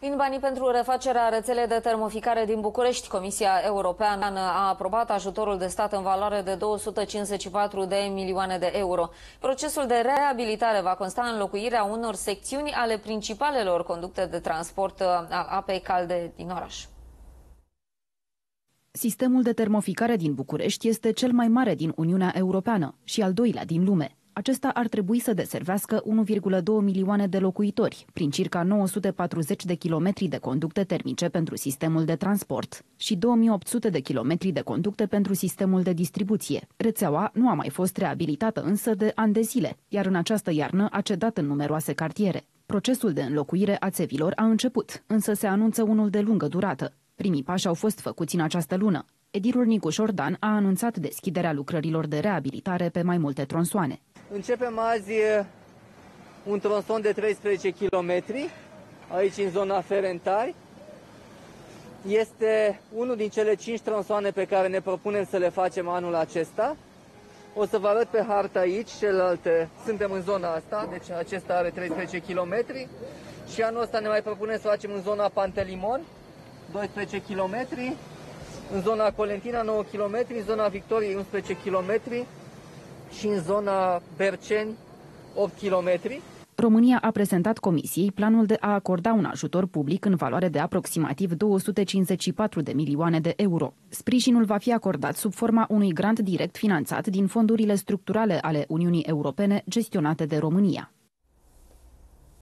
Prin banii pentru refacerea rețelei de termoficare din București, Comisia Europeană a aprobat ajutorul de stat în valoare de 254 de milioane de euro. Procesul de reabilitare va consta în locuirea unor secțiuni ale principalelor conducte de transport a apei calde din oraș. Sistemul de termoficare din București este cel mai mare din Uniunea Europeană și al doilea din lume. Acesta ar trebui să deservească 1,2 milioane de locuitori, prin circa 940 de kilometri de conducte termice pentru sistemul de transport și 2800 de kilometri de conducte pentru sistemul de distribuție. Rețeaua nu a mai fost reabilitată însă de ani de zile, iar în această iarnă a cedat în numeroase cartiere. Procesul de înlocuire a țevilor a început, însă se anunță unul de lungă durată. Primii pași au fost făcuți în această lună. Edirul Nicu Șordan a anunțat deschiderea lucrărilor de reabilitare pe mai multe tronsoane. Începem azi un tronson de 13 km, aici în zona Ferentari. Este unul din cele 5 tronsoane pe care ne propunem să le facem anul acesta. O să vă arăt pe hartă aici, celelalte. Suntem în zona asta, deci acesta are 13 km și anul ăsta ne mai propunem să facem în zona Pantelimon, 12 km, în zona Colentina 9 km, în zona Victoriei 11 km și în zona Berceni 8 km. România a prezentat Comisiei planul de a acorda un ajutor public în valoare de aproximativ 254 de milioane de euro. Sprijinul va fi acordat sub forma unui grant direct finanțat din fondurile structurale ale Uniunii Europene gestionate de România.